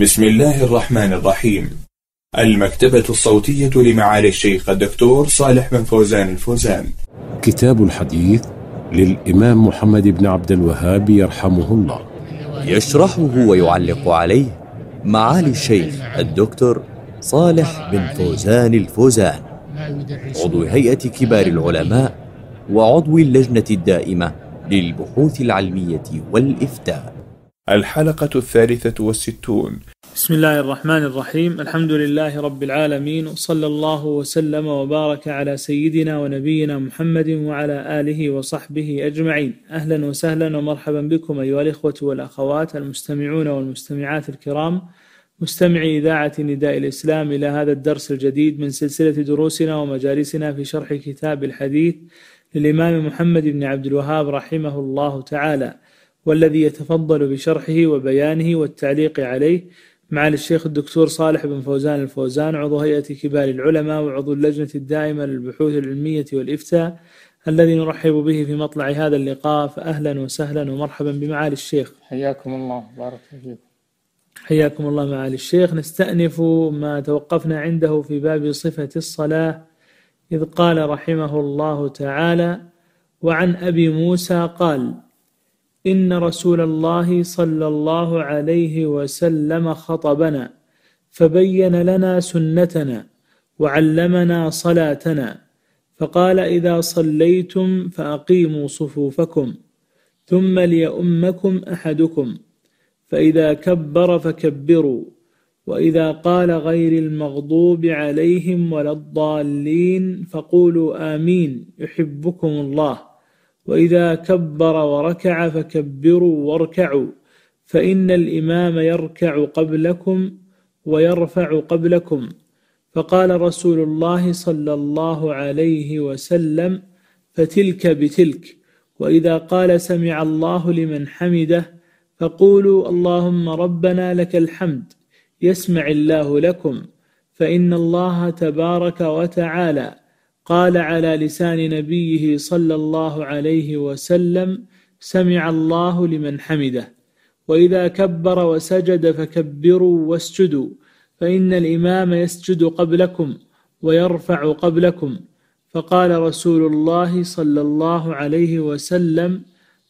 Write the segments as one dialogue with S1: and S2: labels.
S1: بسم الله الرحمن الرحيم. المكتبة الصوتية لمعالي الشيخ الدكتور صالح بن فوزان الفوزان.
S2: كتاب الحديث للإمام محمد بن عبد الوهاب يرحمه الله.
S3: يشرحه ويعلق عليه معالي الشيخ الدكتور صالح بن فوزان الفوزان. عضو هيئة كبار العلماء وعضو اللجنة الدائمة للبحوث العلمية والإفتاء.
S1: الحلقة الثالثة والستون.
S4: بسم الله الرحمن الرحيم. الحمد لله رب العالمين وصلى الله وسلم وبارك على سيدنا ونبينا محمد وعلى آله وصحبه أجمعين. أهلا وسهلا ومرحبا بكم أيها الإخوة والأخوات المستمعون والمستمعات الكرام. مستمعي إذاعة نداء الإسلام إلى هذا الدرس الجديد من سلسلة دروسنا ومجالسنا في شرح كتاب الحديث للإمام محمد بن عبد الوهاب رحمه الله تعالى. والذي يتفضل بشرحه وبيانه والتعليق عليه مع الشيخ الدكتور صالح بن فوزان الفوزان عضو هيئة كبار العلماء وعضو اللجنة الدائمة للبحوث العلمية والإفتاء الذي نرحب به في مطلع هذا اللقاء فأهلا وسهلا ومرحبا بمعالي الشيخ.
S5: حياكم الله بارك فيكم
S4: حياكم الله معالي الشيخ. نستأنف ما توقفنا عنده في باب صفة الصلاة إذ قال رحمه الله تعالى وعن أبي موسى قال إن رسول الله صلى الله عليه وسلم خطبنا فبين لنا سنتنا وعلمنا صلاتنا فقال إذا صليتم فأقيموا صفوفكم ثم ليؤمكم أحدكم فإذا كبر فكبروا وإذا قال غير المغضوب عليهم ولا الضالين فقولوا آمين يحبكم الله. وإذا كبر وركع فكبروا واركعوا فإن الإمام يركع قبلكم ويرفع قبلكم. فقال رسول الله صلى الله عليه وسلم فتلك بتلك. وإذا قال سمع الله لمن حمده فقولوا اللهم ربنا لك الحمد يسمع الله لكم فإن الله تبارك وتعالى قال على لسان نبيه صلى الله عليه وسلم سمع الله لمن حمده وإذا كبر وسجد فكبروا واسجدوا فإن الإمام يسجد قبلكم ويرفع قبلكم. فقال رسول الله صلى الله عليه وسلم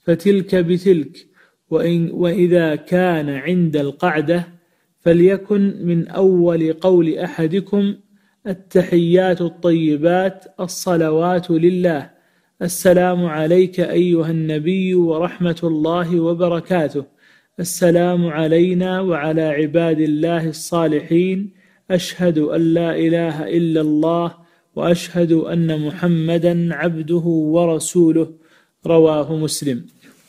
S4: فتلك بتلك وإن وإذا كان عند القعدة فليكن من أول قول أحدكم التحيات الطيبات الصلوات لله. السلام عليك أيها النبي ورحمة الله وبركاته. السلام علينا وعلى عباد الله الصالحين. أشهد أن لا إله إلا الله وأشهد أن محمدا عبده ورسوله. رواه مسلم.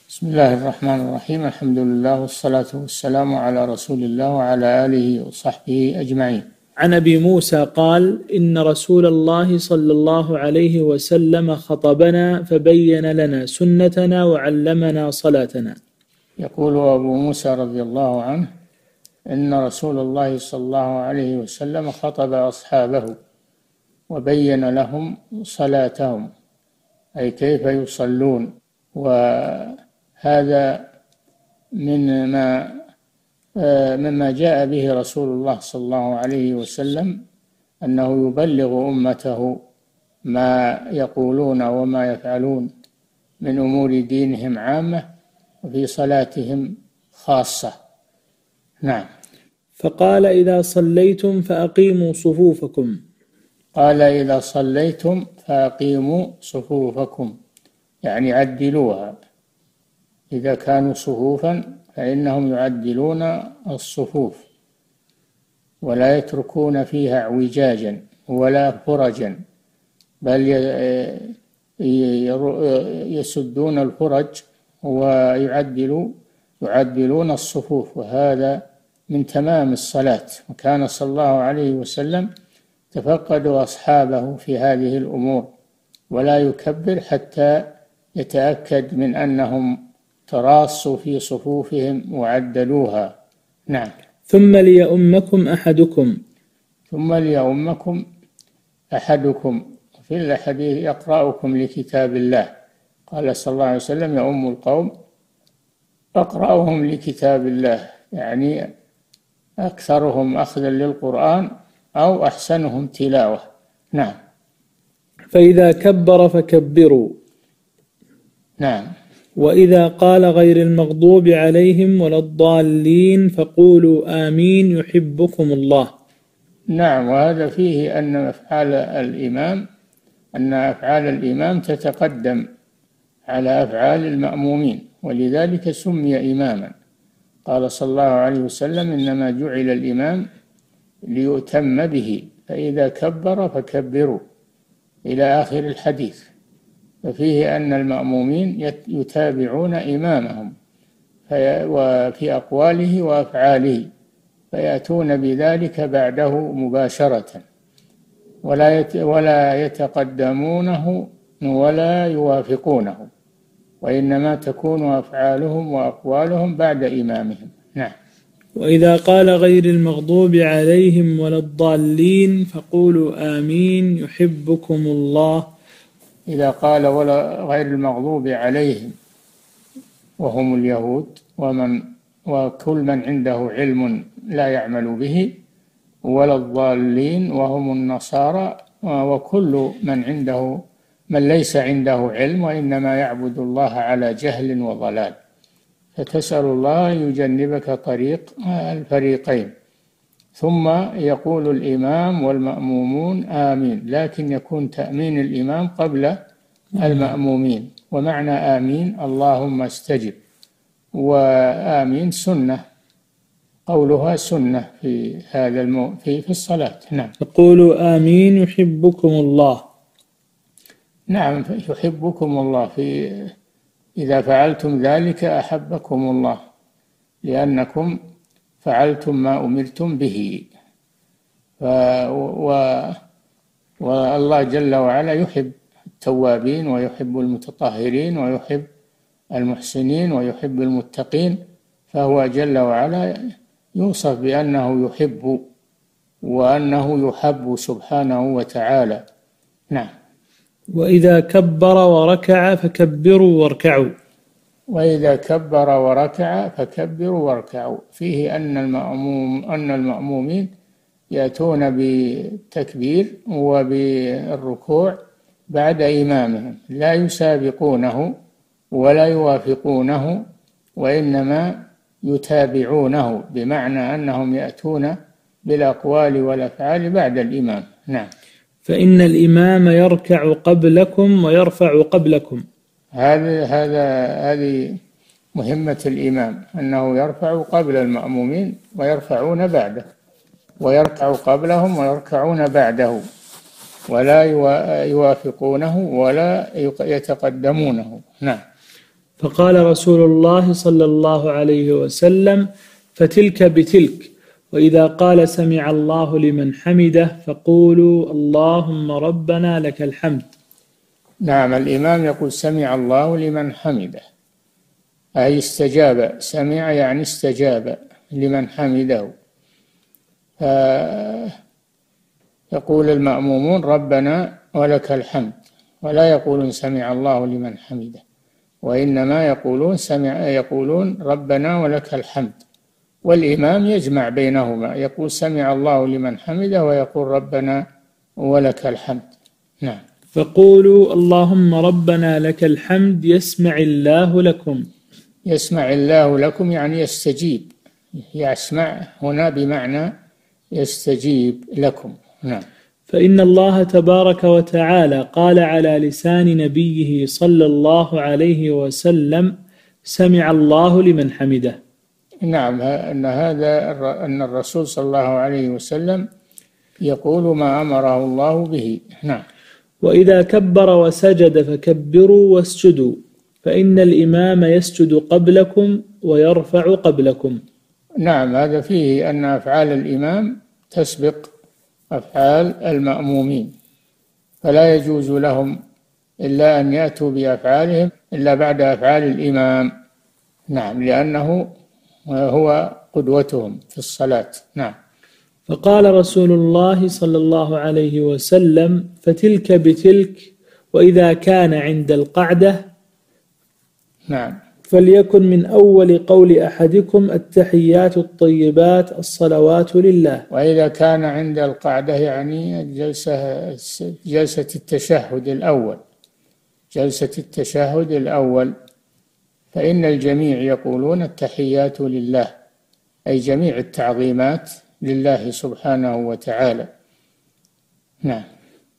S5: بسم الله الرحمن الرحيم. الحمد لله والصلاة والسلام على رسول الله وعلى آله وصحبه أجمعين.
S4: عن أبي موسى قال إن رسول الله صلى الله عليه وسلم خطبنا فبين لنا سنتنا وعلمنا صلاتنا.
S5: يقول أبو موسى رضي الله عنه إن رسول الله صلى الله عليه وسلم خطب أصحابه وبين لهم صلاتهم أي كيف يصلون. وهذا من ما مما جاء به رسول الله صلى الله عليه وسلم أنه يبلغ أمته ما يقولون وما يفعلون من أمور دينهم عامة وفي صلاتهم خاصة. نعم.
S4: فقال إذا صليتم فأقيموا صفوفكم.
S5: قال إذا صليتم فأقيموا صفوفكم يعني عدلوها. إذا كانوا صفوفا فإنهم يعدلون الصفوف ولا يتركون فيها اعوجاجا ولا فرجا بل يسدون الفرج ويعدلوا يعدلون الصفوف. وهذا من تمام الصلاة. وكان صلى الله عليه وسلم تفقد أصحابه في هذه الأمور ولا يكبر حتى يتأكد من أنهم تراصوا في صفوفهم وعدلوها. نعم.
S4: ثم ليؤمكم أحدكم.
S5: ثم ليؤمكم أحدكم. في الحديث يقرأكم لكتاب الله. قال صلى الله عليه وسلم يؤم القوم أقرأهم لكتاب الله. يعني أكثرهم أخذا للقرآن أو أحسنهم تلاوة. نعم.
S4: فإذا كبر فكبروا.
S5: نعم.
S4: وإذا قال غير المغضوب عليهم ولا الضالين فقولوا آمين يحبكم الله.
S5: نعم وهذا فيه أن أفعال الإمام أن أفعال الإمام تتقدم على أفعال المأمومين ولذلك سمي إماما. قال صلى الله عليه وسلم إنما جعل الإمام ليؤتم به فإذا كبر فكبروا إلى آخر الحديث. ففيه أن المأمومين يتابعون إمامهم وفي أقواله وأفعاله فيأتون بذلك بعده مباشرة. ولا ولا يتقدمونه ولا يوافقونه وإنما تكون أفعالهم وأقوالهم بعد إمامهم. نعم.
S4: وإذا قال غير المغضوب عليهم ولا الضالين فقولوا آمين يحبكم الله.
S5: إذا قال ولا غير المغضوب عليهم وهم اليهود ومن وكل من عنده علم لا يعمل به ولا الضالين وهم النصارى وكل من عنده من ليس عنده علم وإنما يعبد الله على جهل وضلال. فتسأل الله يجنبك طريق الفريقين. ثم يقول الإمام والمأمومون آمين لكن يكون تأمين الإمام قبل المأمومين. ومعنى آمين اللهم استجب. وآمين سنة قولها سنة في هذا المو... في في الصلاة. نعم.
S4: يقول آمين يحبكم الله.
S5: نعم يحبكم الله. في إذا فعلتم ذلك أحبكم الله لأنكم فعلتم ما أمرتم به. ف... و... والله جل وعلا يحب التوابين ويحب المتطهرين ويحب المحسنين ويحب المتقين فهو جل وعلا يوصف بأنه يحب وأنه يحب سبحانه وتعالى. نعم.
S4: وإذا كبر وركع فكبروا واركعوا.
S5: وإذا كبر وركع فكبروا واركعوا. فيه أن المأموم أن المأمومين يأتون بالتكبير وبالركوع بعد إمامهم. لا يسابقونه ولا يوافقونه وإنما يتابعونه بمعنى أنهم يأتون بالأقوال والأفعال بعد الإمام. نعم.
S4: فإن الإمام يركع قبلكم ويرفع قبلكم.
S5: هذا هذا هذه مهمة الإمام أنه يرفع قبل المأمومين ويرفعون بعده ويركع قبلهم ويركعون بعده ولا يوافقونه ولا يتقدمونه. نعم.
S4: فقال رسول الله صلى الله عليه وسلم فتلك بتلك وإذا قال سمع الله لمن حمده فقولوا اللهم ربنا لك الحمد.
S5: نعم الإمام يقول سمع الله لمن حمده. أي استجاب سمع يعني استجاب لمن حمده. يقول المأمومون ربنا ولك الحمد ولا يقولون سمع الله لمن حمده وإنما يقولون سمع يقولون ربنا ولك الحمد. والإمام يجمع بينهما يقول سمع الله لمن حمده ويقول ربنا ولك الحمد. نعم.
S4: فقولوا اللهم ربنا لك الحمد يسمع الله لكم.
S5: يسمع الله لكم يعني يستجيب. يسمع هنا بمعنى يستجيب لكم. نعم.
S4: فإن الله تبارك وتعالى قال على لسان نبيه صلى الله عليه وسلم سمع الله لمن حمده.
S5: نعم أن هذا أن الرسول صلى الله عليه وسلم يقول ما أمره الله به. نعم.
S4: وإذا كبر وسجد فكبروا واسجدوا فإن الإمام يسجد قبلكم ويرفع قبلكم.
S5: نعم هذا فيه أن أفعال الإمام تسبق أفعال المأمومين فلا يجوز لهم إلا أن يأتوا بأفعالهم إلا بعد أفعال الإمام. نعم لأنه هو قدوتهم في الصلاة. نعم.
S4: فقال رسول الله صلى الله عليه وسلم فتلك بتلك وإذا كان عند القعدة.
S5: نعم.
S4: فليكن من أول قول أحدكم التحيات الطيبات الصلوات لله.
S5: وإذا كان عند القعدة يعني الجلسة جلسة التشهد الأول. جلسة التشهد الأول. فإن الجميع يقولون التحيات لله أي جميع التعظيمات. لله سبحانه وتعالى. نعم.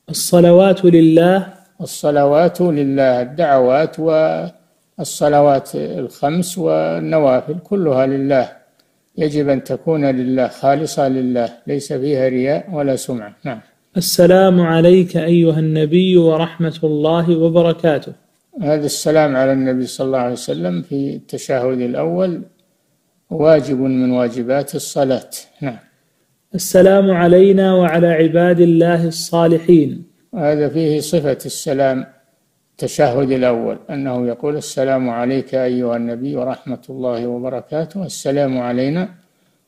S4: الصلوات لله.
S5: الصلوات لله الدعوات والصلوات الخمس والنوافل كلها لله. يجب أن تكون لله خالصة لله ليس فيها رياء ولا سمعة. نعم.
S4: السلام عليك أيها النبي ورحمة الله وبركاته.
S5: هذا السلام على النبي صلى الله عليه وسلم في التشهد الأول. واجب من واجبات الصلاة. نعم.
S4: السلام علينا وعلى عباد الله الصالحين.
S5: هذا فيه صفة السلام التشهد الأول أنه يقول السلام عليك أيها النبي ورحمة الله وبركاته السلام علينا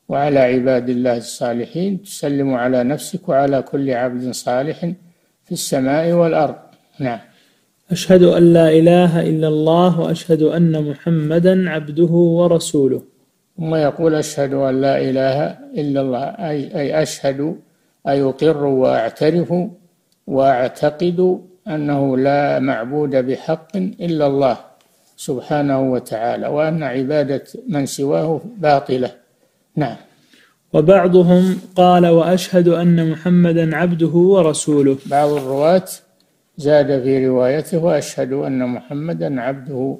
S5: وعلى عباد الله الصالحين تسلم على نفسك وعلى كل عبد صالح في السماء والأرض. نعم.
S4: أشهد أن لا إله إلا الله وأشهد أن محمدا عبده ورسوله.
S5: ثم يقول أشهد أن لا إله إلا الله أي, أي أشهد أي أقر وأعترف وأعتقد أنه لا معبود بحق إلا الله سبحانه وتعالى وأن عبادة من سواه باطلة. نعم.
S4: وبعضهم قال وأشهد أن محمدا عبده ورسوله.
S5: بعض الرواة زاد في روايته وأشهد أن محمدا عبده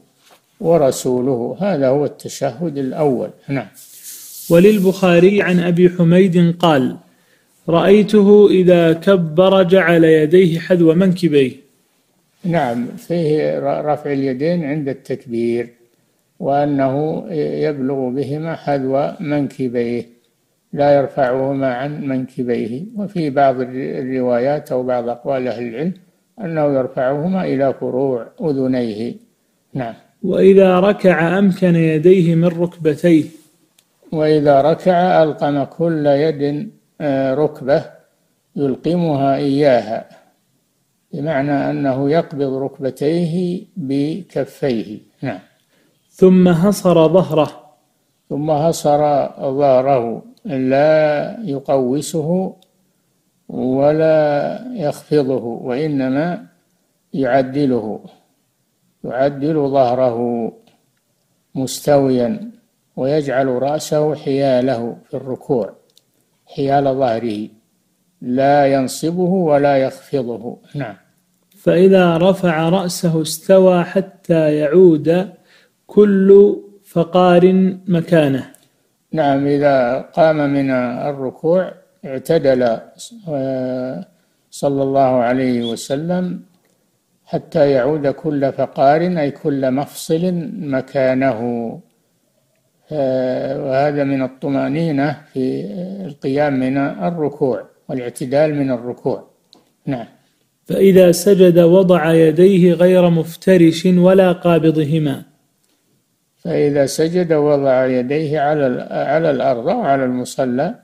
S5: ورسوله. هذا هو التشهد الأول. نعم.
S4: وللبخاري عن أبي حميد قال رأيته إذا كبر جعل يديه حذو منكبيه.
S5: نعم. فيه رفع اليدين عند التكبير وأنه يبلغ بهما حذو منكبيه لا يرفعهما عن منكبيه. وفي بعض الروايات أو بعض أقوال أهل العلم أنه يرفعهما إلى فروع أذنيه. نعم.
S4: وإذا ركع أمكن يديه من ركبتيه.
S5: وإذا ركع ألقم كل يد آه، ركبة يلقمها إياها بمعنى أنه يقبض ركبتيه بكفيه. نعم.
S4: ثم هصر ظهره.
S5: ثم هصر ظهره لا يقوسه ولا يخفضه وإنما يعدله. يعدل ظهره مستويا ويجعل رأسه حياله في الركوع حيال ظهره لا ينصبه ولا يخفضه. نعم.
S4: فإذا رفع رأسه استوى حتى يعود كل فقار مكانه.
S5: نعم إذا قام من الركوع اعتدل آه، صلى الله عليه وسلم حتى يعود كل فقار أي كل مفصل مكانه. وهذا من الطمأنينة في القيام من الركوع والاعتدال من الركوع. نعم.
S4: فإذا سجد وضع يديه غير مفترش ولا قابضهما.
S5: فإذا سجد وضع يديه على على الأرض أو على المصلى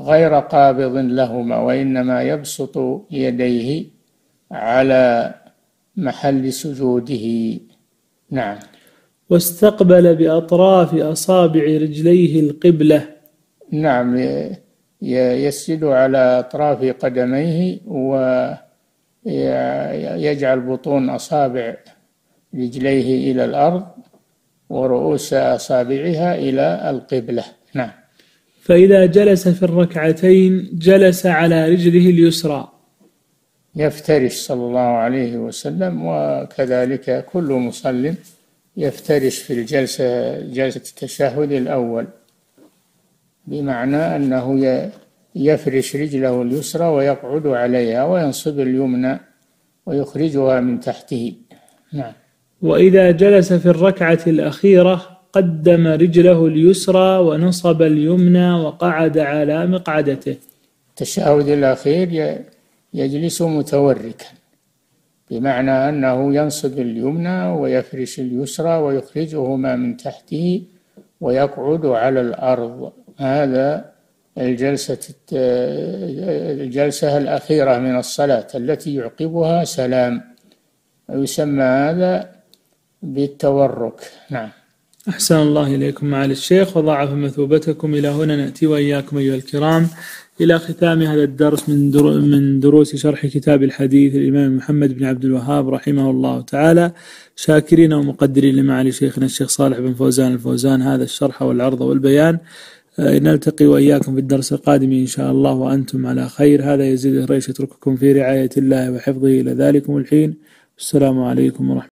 S5: غير قابض لهما وإنما يبسط يديه على محل سجوده. نعم.
S4: واستقبل بأطراف أصابع رجليه القبلة.
S5: نعم يسجد على أطراف قدميه ويجعل بطون أصابع رجليه إلى الأرض ورؤوس أصابعها إلى القبلة. نعم.
S4: فإذا جلس في الركعتين جلس على رجله اليسرى.
S5: يفترش صلى الله عليه وسلم وكذلك كل مصل يفترش في الجلسة جلسة التشهد الأول بمعنى أنه يفرش رجله اليسرى ويقعد عليها وينصب اليمنى ويخرجها من تحته. نعم.
S4: وإذا جلس في الركعة الأخيرة قدم رجله اليسرى ونصب اليمنى وقعد على مقعدته.
S5: التشهد الأخير يجلس متوركا بمعنى أنه ينصب اليمنى ويفرش اليسرى ويخرجهما من تحته ويقعد على الأرض. هذا الجلسة الجلسة الأخيرة من الصلاة التي يعقبها سلام ويسمى هذا بالتورك. نعم.
S4: أحسن الله إليكم معالي الشيخ وضاعف مثوبتكم إلى هنا نأتي وإياكم أيها الكرام إلى ختام هذا الدرس من من دروس شرح كتاب الحديث الإمام محمد بن عبد الوهاب رحمه الله تعالى. شاكرين ومقدرين لمعالي شيخنا الشيخ صالح بن فوزان الفوزان هذا الشرح والعرض والبيان. آه، نلتقي وإياكم في الدرس القادم إن شاء الله وأنتم على خير. هذا يزيد الريش يترككم في رعاية الله وحفظه إلى ذلكم الحين. السلام عليكم ورحمة